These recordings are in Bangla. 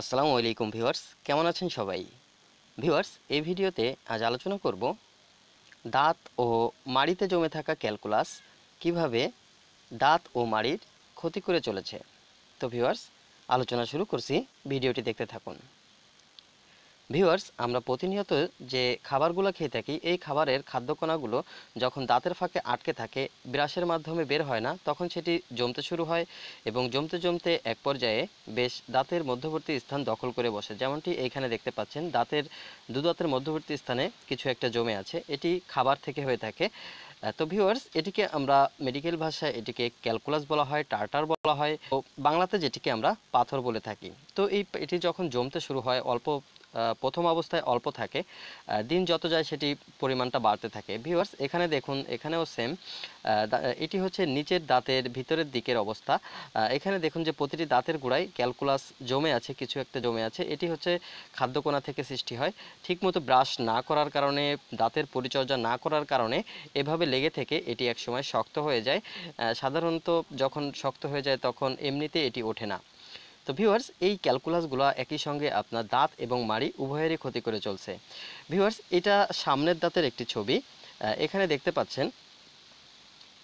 আসসালামু আলাইকুম ভিউয়ার্স, কেমন আছেন সবাই? ভিউয়ার্স, এই ভিডিওতে আজ আলোচনা করব দাঁত ও মাড়িতে জমে থাকা ক্যালকুলাস কীভাবে দাঁত ও মাড়ির ক্ষতি করে চলেছে। তো ভিউয়ার্স, আলোচনা শুরু করছি, ভিডিওটি দেখতে থাকুন। ভিউয়ার্স আমরা প্রতিনিয়ত যে খাবারগুলো খেয়ে থাকি, এই খাবারের খাদ্যকণাগুলো যখন দাঁতের ফাঁকে আটকে থাকে, ব্রাশের মাধ্যমে বের হয় না, তখন সেটি জমতে শুরু হয় এবং জমতে জমতে এক পর্যায়ে বেশ দাঁতের মধ্যবর্তী স্থান দখল করে বসে। যেমনটি এইখানে দেখতে পাচ্ছেন, দাঁতের দু দাঁতের মধ্যবর্তী স্থানে কিছু একটা জমে আছে, এটি খাবার থেকে হয়ে থাকে। তো ভিউয়ার্স এটিকে আমরা মেডিকেল ভাষায় এটিকে ক্যালকুলাস বলা হয় টার্টার বলা হয়। ও বাংলাতে যেটিকে আমরা পাথর বলে থাকি। তো এই, এটি যখন জমতে শুরু হয়, অল্প প্রথম অবস্থায় অল্প থাকে। দিন যত যায় সেটি পরিমাণটা বাড়তে থাকে। ভিউয়ার্স এখানে দেখুন, এখানেও সেম এটি হচ্ছে নিচের দাঁতের ভিতরের দিকের অবস্থা। এখানে দেখুন যে প্রতিটি দাঁতের গোড়ায় ক্যালকুলাস জমে আছে, কিছু একটা জমে আছে। এটি হচ্ছে খাদ্যকণা থেকে সৃষ্টি হয়। ঠিকমতো ব্রাশ না করার কারণে, দাঁতের পরিচর্যা না করার কারণে এভাবে লেগে থেকে এটি একসময় শক্ত হয়ে যায়। সাধারণত যখন শক্ত হয়ে যায় তখন এমনিতে এটি ওঠে না। তো ভিউয়ার্স এই ক্যালকুলাসগুলো একই সঙ্গে আপনার দাঁত এবং মাড়ি উভয়েরই ক্ষতি করে চলছে। ভিউয়ার্স এটা সামনের দাঁতের একটি ছবি। এখানে দেখতে পাচ্ছেন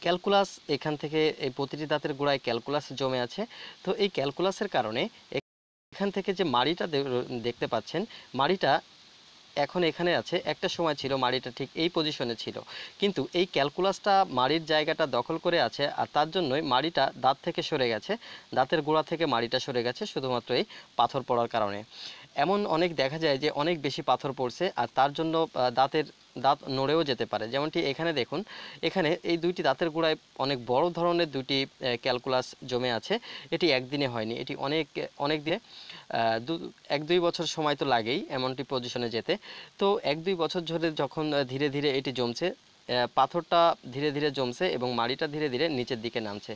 ক্যালকুলাস এখান থেকে এই প্রতিটি দাঁতের গোড়ায় ক্যালকুলাস জমে আছে। তো এই ক্যালকুলাসের কারণে এখান থেকে যে মাড়িটা দেখতে পাচ্ছেন, মাড়িটা এখন এখানে আছে, একটা সময় ছিল মাড়িটা ঠিক এই পজিশনে ছিল। কিন্তু এই ক্যালকুলাসটা মাড়ির জায়গাটা দখল করে আছে আর তার জন্যই মাড়িটা দাঁত থেকে সরে গেছে, দাঁতের গোড়া থেকে মাড়িটা সরে গেছে শুধুমাত্র এই পাথর পড়ার কারণে। এমন অনেক দেখা যায় যে অনেক বেশি পাথর পড়ছে আর তার জন্য দাঁতের দাঁত নড়েও যেতে পারে। যেমনটি এখানে দেখুন, এখানে এই দুইটি দাঁতের গোড়ায় অনেক বড় ধরনের দুটি ক্যালকুলাস জমে আছে। এটি একদিনে হয়নি, এটি অনেক অনেক দিনে দু, এক দুই বছর সময় তো লাগেই এমনটি পজিশনে যেতে। তো এক দুই বছর ধরে যখন ধীরে ধীরে এটি জমছে পাথরটা ধীরে ধীরে জমছে এবং মাড়িটা ধীরে ধীরে নিচের দিকে নামছে।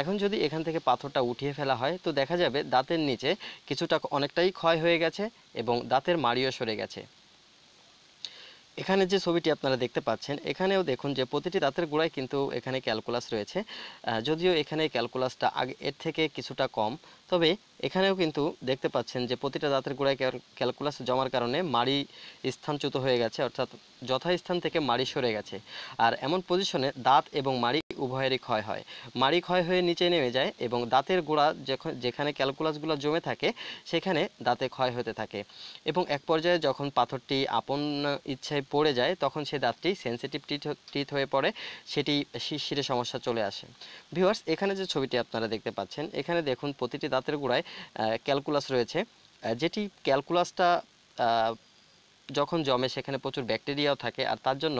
এখন যদি এখান থেকে পাথরটা উঠিয়ে ফেলা হয়, তো দেখা যাবে দাঁতের নিচে কিছুটা অনেকটাই ক্ষয় হয়ে গেছে এবং দাঁতের মাড়িও সরে গেছে। এখানে যে ছবিটি আপনারা দেখতে পাচ্ছেন, এখানেও দেখুন যে প্রতিটি দাঁতের গোড়ায় কিন্তু এখানে ক্যালকুলাস রয়েছে। যদিও এখানে ক্যালকুলাসটা আগে, এর থেকে কিছুটা কম তবে এখানেও কিন্তু দেখতে পাচ্ছেন যে প্রতিটা দাঁতের গোড়ায় ক্যাল- ক্যালকুলাস জমার কারণে মাড়ি স্থানচ্যুত হয়ে গেছে, অর্থাৎ যথাস্থান থেকে মাড়ি সরে গেছে। আর এমন পজিশনে দাঁত এবং মাড়ি উভয়েরই ক্ষয় হয়। মাড়ি ক্ষয় হয়ে নিচে নেমে যায় এবং দাঁতের গোড়া যখন যেখানে ক্যালকুলাসগুলো জমে থাকে, সেখানে দাঁতে ক্ষয় হতে থাকে। এবং এক পর্যায়ে যখন পাথরটি আপন ইচ্ছায় পড়ে যায়, তখন সেই দাঁতটি সেন্সিটিভ টিথ হয়ে পড়ে, সেটি শিরশিরে সমস্যা চলে আসে। ভিউয়ার্স, এখানে যে ছবিটি আপনারা দেখতে পাচ্ছেন, এখানে দেখুন প্রতিটি দাঁতের গোড়ায় ক্যালকুলাস রয়েছে। যেটি ক্যালকুলাসটা যখন জমে সেখানে প্রচুর ব্যাকটেরিয়াও থাকে আর তার জন্য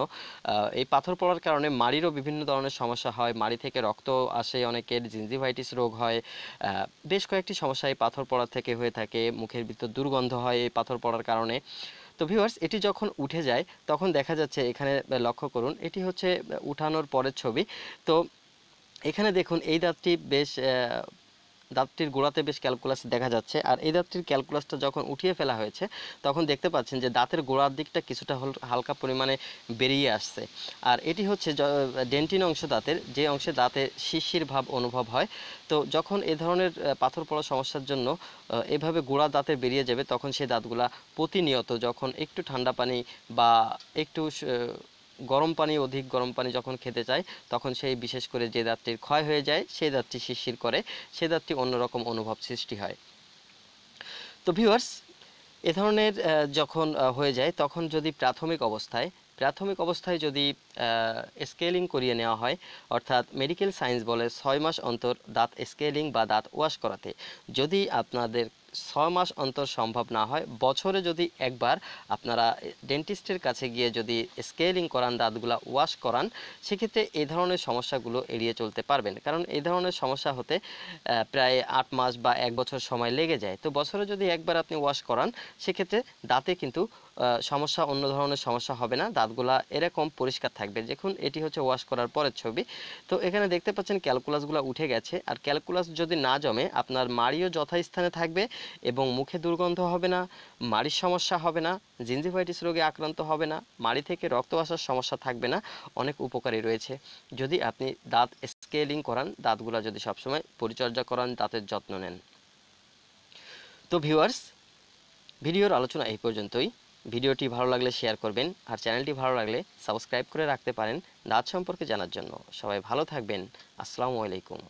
এই পাথর পড়ার কারণে মাড়িরও বিভিন্ন ধরনের সমস্যা হয়। মাড়ি থেকে রক্ত আসে অনেকের জিনজিভাইটিস রোগ হয়। বেশ কয়েকটি সমস্যা এই পাথর পড়া থেকে হয়ে থাকে। মুখের ভিতর দুর্গন্ধ হয় এই পাথর পড়ার কারণে। তো ভিউয়ার্স এটি যখন উঠে যায়, তখন দেখা যাচ্ছে এখানে লক্ষ্য করুন, এটি হচ্ছে উঠানোর পরের ছবি। তো এখানে দেখুন, এই দাঁতটি বেশ দাঁতটির গোড়াতে বেশ ক্যালকুলাস দেখা যাচ্ছে। আর এই দাঁতটির ক্যালকুলাসটা যখন উঠিয়ে ফেলা হয়েছে, তখন দেখতে পাচ্ছেন যে দাঁতের গোড়ার দিকটা কিছুটা হল- হালকা পরিমাণে বেরিয়ে আসছে। আর এটি হচ্ছে ডেন্টিন অংশ দাঁতের, যে অংশে দাঁতে শিশির ভাব অনুভব হয়। তো যখন এ ধরনের পাথর পড়া সমস্যার জন্য এভাবে গোড়া দাঁতে বেরিয়ে যাবে, তখন সেই দাঁতগুলা প্রতিনিয়ত যখন একটু ঠান্ডা পানি বা একটু গরম পানি, অধিক গরম পানি যখন খেতে চায়, তখন সেই বিশেষ করে যে দাঁতটির ক্ষয় হয়ে যায়, সেই দাঁতটি শিরশির করে সেই দাঁতটি অন্যরকম অনুভব সৃষ্টি হয়। তো ভিউয়ার্স এ ধরনের যখন হয়ে যায়, তখন যদি প্রাথমিক অবস্থায় প্রাথমিক অবস্থায় যদি স্কেলিং করিয়ে নেওয়া হয়, অর্থাৎ মেডিকেল সায়েন্স বলে ছয় মাস অন্তর দাঁত স্কেলিং বা দাঁত ওয়াশ করাতে, যদি আপনাদের ছয় মাস অন্তর সম্ভব না হয়। বছরে যদি একবার আপনারা ডেন্টিস্টের কাছে গিয়ে যদি স্কেলিং করান, দাঁতগুলা ওয়াশ করান, সেক্ষেত্রে এই ধরনের সমস্যাগুলো এড়িয়ে চলতে পারবেন। কারণ এই ধরনের সমস্যা হতে প্রায় আট মাস বা এক বছর সময় লেগে যায়। তো বছরে যদি একবার আপনি ওয়াশ করান, সেক্ষেত্রে দাঁতে কিন্তু সমস্যা, অন্য ধরনের সমস্যা হবে না। দাঁতগুলা এরকম পরিষ্কার থাকবে। দেখুন, এটি হচ্ছে ওয়াশ করার পরের ছবি। তো এখানে দেখতে পাচ্ছেন ক্যালকুলাসগুলো উঠে গেছে। আর ক্যালকুলাস যদি না জমে, আপনার মাড়িও যথাস্থানে থাকবে। এবং মুখে দুর্গন্ধ হবে না, মাড়ির সমস্যা হবে না জিনজিভাইটিস রোগে আক্রান্ত হবে না, মাড়ি থেকে রক্ত আসার সমস্যা থাকবে না, অনেক উপকারী রয়েছে। যদি আপনি দাঁত স্কেলিং করান, দাঁতগুলো যদি সবসময় পরিচর্যা করান, দাঁতের যত্ন নেন। তো ভিউয়ার্স ভিডিওর আলোচনা এই পর্যন্তই। ভিডিওটি ভালো লাগলে শেয়ার করবেন, আর চ্যানেলটি ভালো লাগলে সাবস্ক্রাইব করে রাখতে পারেন দাঁত সম্পর্কে জানার জন্য। সবাই ভালো থাকবেন। আসসালামু আলাইকুম।